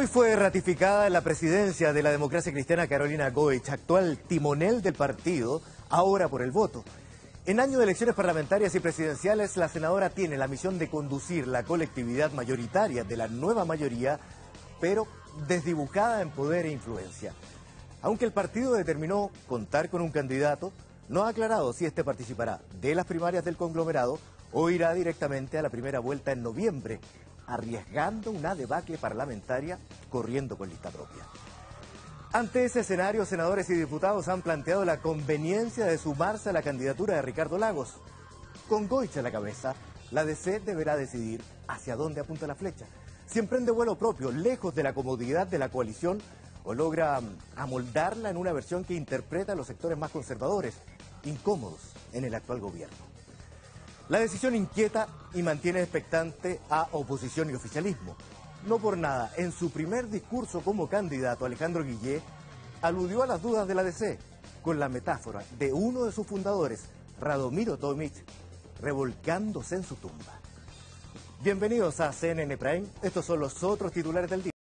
Hoy fue ratificada la presidencia de la democracia cristiana Carolina Goich, actual timonel del partido, ahora por el voto. En año de elecciones parlamentarias y presidenciales, la senadora tiene la misión de conducir la colectividad mayoritaria de la nueva mayoría, pero desdibujada en poder e influencia. Aunque el partido determinó contar con un candidato, no ha aclarado si este participará de las primarias del conglomerado o irá directamente a la primera vuelta en noviembre, arriesgando una debacle parlamentaria corriendo con lista propia. Ante ese escenario, senadores y diputados han planteado la conveniencia de sumarse a la candidatura de Ricardo Lagos. Con Goich a la cabeza, la DC deberá decidir hacia dónde apunta la flecha. Si emprende vuelo propio, lejos de la comodidad de la coalición, o logra mm, amoldarla en una versión que interpreta a los sectores más conservadores, incómodos en el actual gobierno. La decisión inquieta y mantiene expectante a oposición y oficialismo. No por nada, en su primer discurso como candidato, Alejandro Guillé aludió a las dudas de la DC con la metáfora de uno de sus fundadores, Radomiro Tomic, revolcándose en su tumba. Bienvenidos a CNN Prime, estos son los otros titulares del día.